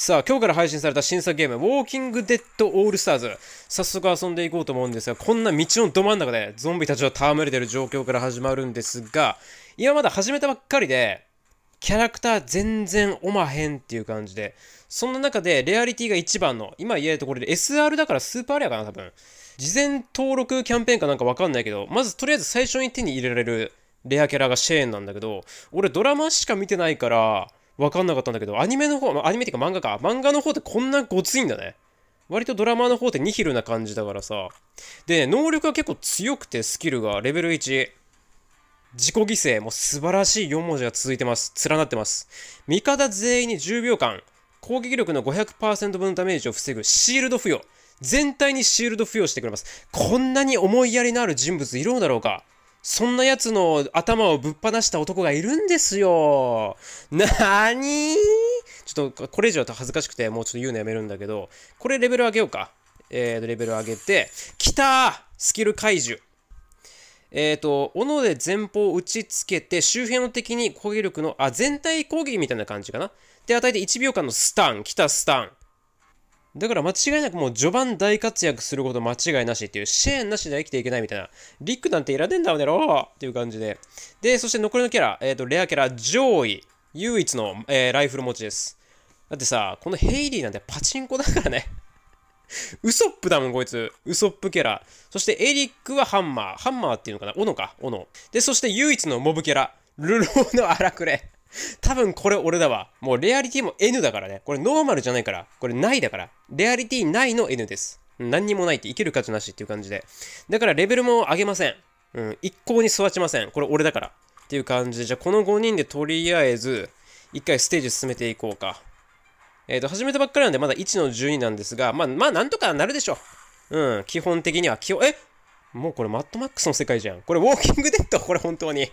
さあ、今日から配信された新作ゲーム、ウォーキングデッドオールスターズ。早速遊んでいこうと思うんですが、こんな道のど真ん中でゾンビたちを戯れてる状況から始まるんですが、今まだ始めたばっかりで、キャラクター全然おまへんっていう感じで、そんな中でレアリティが一番の、今言えるところで SR だからスーパーレアかな、多分。事前登録キャンペーンかなんかわかんないけど、まずとりあえず最初に手に入れられるレアキャラがシェーンなんだけど、俺ドラマしか見てないから、分かんなかったんだけど、アニメの方、アニメっていうか漫画か。漫画の方ってこんなごついんだね。割とドラマの方ってニヒルな感じだからさ。で、能力が結構強くてスキルがレベル1。自己犠牲も素晴らしい4文字が続いてます。連なってます。味方全員に10秒間、攻撃力の500%分のダメージを防ぐシールド付与。全体にシールド付与してくれます。こんなに思いやりのある人物いるのだろうかそんな奴の頭をぶっ放した男がいるんですよ。なーにーちょっとこれ以上だと恥ずかしくてもうちょっと言うのやめるんだけど、これレベル上げようか。えーと、レベル上げて、来たスキル解除。えっ、ー、と、斧で前方を打ちつけて、周辺の敵に攻撃力の、あ、全体攻撃みたいな感じかな。で、与えて1秒間のスタン。来たスタン。だから間違いなくもう序盤大活躍すること間違いなしっていう、シェーンなしでは生きていけないみたいな、リックなんていらねえんだろろっていう感じで。で、そして残りのキャラ、えっ、ー、と、レアキャラ、上位、唯一の、えー、ライフル持ちです。だってさ、このヘイリーなんてパチンコだからねウソップだもん、こいつ。ウソップキャラ。そしてエリックはハンマー。ハンマーっていうのかな？斧か？斧。で、そして唯一のモブキャラ。ルローの荒くれ。多分これ俺だわ。もうレアリティも N だからね。これノーマルじゃないから。これないだから。レアリティないの N です。何にもないっていける価値なしっていう感じで。だからレベルも上げません。うん。一向に育ちません。これ俺だから。っていう感じで。じゃあこの5人でとりあえず、一回ステージ進めていこうか。えっ、ー、と、始めたばっかりなんでまだ1の12なんですが、まあ、まあ、なんとかなるでしょう。うん。基本的には、基本、え？もうこれマッドマックスの世界じゃん。これウォーキングデッド？これ本当に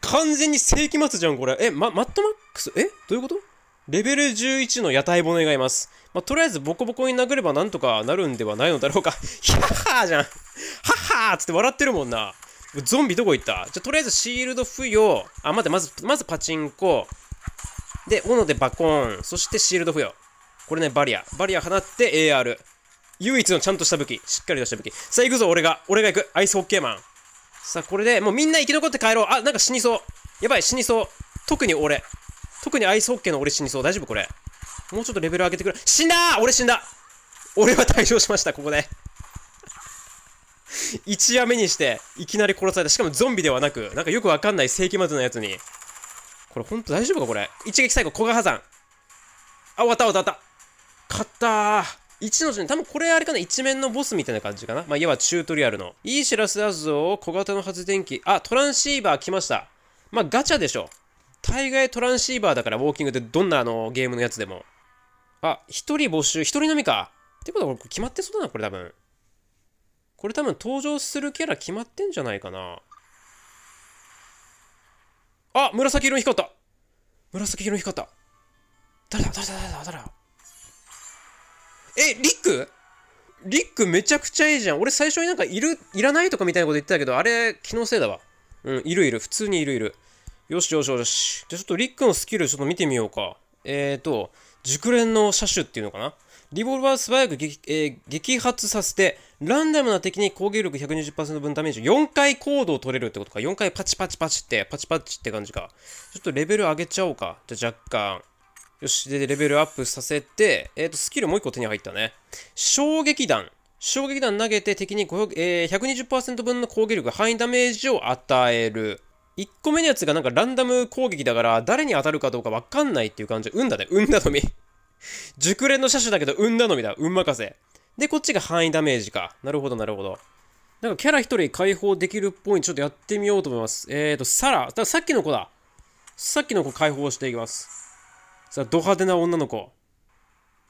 完全に世紀末じゃん、これ。え、ま、マットマックス、え？どういうこと？レベル11の屋台骨がいます。まあ、とりあえずボコボコに殴ればなんとかなるんではないのだろうか。ヒャッハーじゃん。ハッハーつって笑ってるもんな。ゾンビどこ行った？じゃ、とりあえずシールド付与。あ、待って、まず、まずパチンコ。で、斧でバコーン。そしてシールド付与。これね、バリア。バリア放って AR。唯一のちゃんとした武器。しっかりとした武器。さあ行くぞ、俺が。俺が行く。アイスホッケーマン。さあ、これでもうみんな生き残って帰ろう。あ、なんか死にそう。やばい、死にそう。特に俺。特にアイスホッケーの俺死にそう。大丈夫これ。もうちょっとレベル上げてくれ。死んだ俺死んだ俺は退場しました、ここで。一夜目にして、いきなり殺された。しかもゾンビではなく、なんかよくわかんない世紀末のやつに。これほんと大丈夫かこれ？一撃最後、古賀破山。あ、終わった終わった終わった。勝ったー。1の順、多分これあれかな、一面のボスみたいな感じかな。まあ、いわチュートリアルの。いい知らせだぞ、小型の発電機。あ、トランシーバー来ました。まあ、ガチャでしょ。大概トランシーバーだから、ウォーキングでどんなあのゲームのやつでも。あ、一人募集、一人のみか。ってことはこれ決まってそうだな、これ多分。これ多分登場するキャラ決まってんじゃないかな。あ、紫色に光った。紫色に光った。誰だ誰だ誰だ誰だえ、リック？リックめちゃくちゃいいじゃん。俺最初になんかいる、いらないとかみたいなこと言ってたけど、あれ、気のせいだわ。うん、いるいる。普通にいるいる。よしよしよし。じゃあちょっとリックのスキルちょっと見てみようか。えーと、熟練の車種っていうのかな？リボルバー素早く撃,、えー、撃発させて、ランダムな敵に攻撃力120%分ダメージ4回コードを取れるってことか。4回パチパチパチって、パチパチって感じか。ちょっとレベル上げちゃおうか。じゃあ若干。よし、で、レベルアップさせて、えっ、ー、と、スキルもう一個手に入ったね。衝撃弾。衝撃弾投げて敵にえー、120%分の攻撃力、範囲ダメージを与える。1個目のやつがなんかランダム攻撃だから、誰に当たるかどうかわかんないっていう感じ。運だね。運だのみ。熟練の車種だけど、運だのみだ。運任せ。で、こっちが範囲ダメージか。なるほど、なるほど。なんかキャラ1人解放できるっぽいんで、ちょっとやってみようと思います。えっ、ー、と、サラ。たださっきの子だ。さっきの子解放していきます。さあ、ド派手な女の子。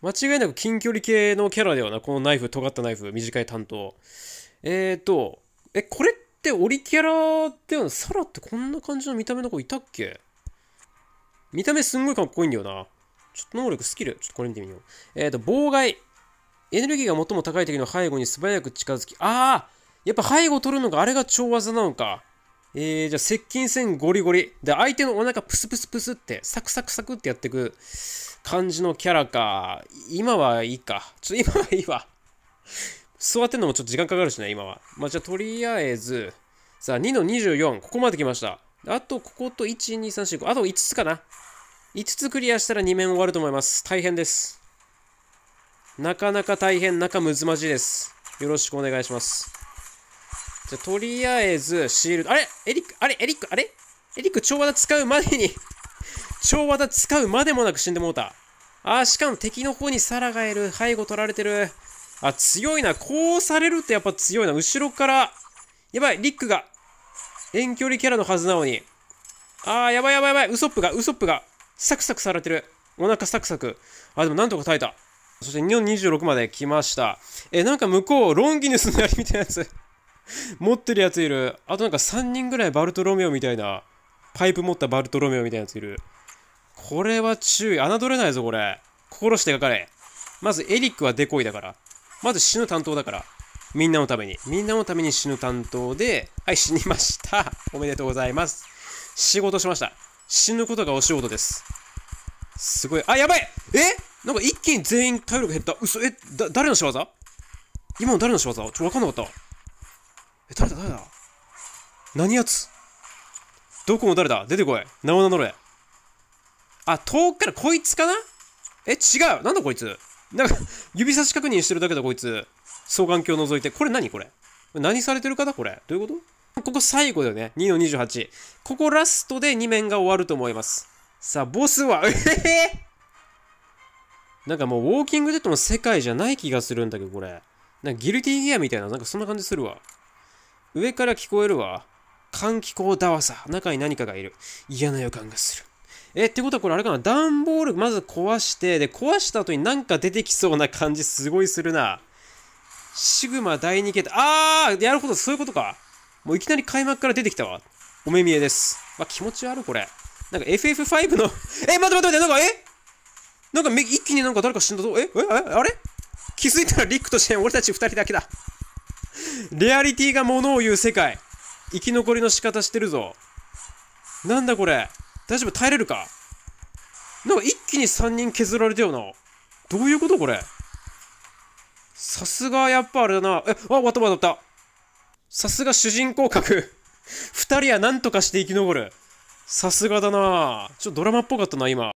間違いなく近距離系のキャラだよな。このナイフ、尖ったナイフ、短い担当。えーと、え、これってオリキャラだよな。サラってこんな感じの見た目の子いたっけ？見た目すんごいかっこいいんだよな。ちょっと能力、スキル。ちょっとこれ見てみよう。えーと、妨害。エネルギーが最も高い敵の背後に素早く近づき。ああやっぱ背後取るのがあれが超技なのか。えー、じゃあ接近戦ゴリゴリ。で、相手のお腹プスプスプスって、サクサクサクってやってく感じのキャラか。今はいいか。ちょっと今はいいわ。座ってんのもちょっと時間かかるしね、今は。まあ、じゃあとりあえず、さあ、2の24、ここまで来ました。あと、ここと1、2、3、4、5、あと5つかな。5つクリアしたら2面終わると思います。大変です。なかなか大変、仲むずまじいです。よろしくお願いします。じゃとりあえず、シールド。あれ？エリック、あれ？エリック、あれ？エリック、超技使うまでに 超技使うまでもなく死んでもうた。あー、しかも敵の方にサラがいる。背後取られてる。あ、強いな。こうされるってやっぱ強いな。後ろから、やばい、リックが、遠距離キャラのはずなのに。あー、やばいやばいやばい。ウソップが、ウソップが、サクサクされてる。お腹サクサク。あ、でもなんとか耐えた。そして2 26まで来ました。え、なんか向こう、ロンギヌスの槍みたいなやつ持ってるやついる。あとなんか3人ぐらいバルトロメオみたいな、パイプ持ったバルトロメオみたいなやついる。これは注意。侮れないぞ、これ。心してかかれ。まずエリックはデコイだから。まず死ぬ担当だから。みんなのために。みんなのために死ぬ担当で、はい、死にました。おめでとうございます。仕事しました。死ぬことがお仕事です。すごい。あ、やばいえ？なんか一気に全員体力減った。嘘え、だ、誰の仕業？今の誰の仕業？ちょっとわかんなかった。え、誰だ誰だ？何やつ？どこの誰だ？出てこい。名を名乗れ。あ、遠くからこいつかな？え、違う。なんだこいつ？なんか、指差し確認してるだけだこいつ。双眼鏡を覗いて。これ何これ？何されてるかだこれ。どういうこと？ここ最後だよね。2の28。ここラストで2面が終わると思います。さあ、ボスは、えへへなんかもう、ウォーキングデッドの世界じゃない気がするんだけど、これ。なんかギルティギアみたいな、なんかそんな感じするわ。上から聞こえるわ。換気口だわさ。中に何かがいる。嫌な予感がする。え、ってことはこれあれかな段ボールまず壊して、で、壊した後になんか出てきそうな感じすごいするな。シグマ第2形態。あーやるほど、そういうことか。もういきなり開幕から出てきたわ。お目見えです。わ、気持ち悪いこれ。なんか FF5 の え、待って待って待って、なんか、え？なんか一気になんか誰か死んだぞ。え？え？あれ？気づいたらリックとして俺たち2人だけだ。レアリティがものを言う世界。生き残りの仕方してるぞ。なんだこれ。大丈夫？耐えれるか？なんか一気に3人削られたよな。どういうことこれ？さすがやっぱあれだな。え、あ、終わった終わったさすが主人公格。2人は何とかして生き残る。さすがだな。ちょっとドラマっぽかったな、今。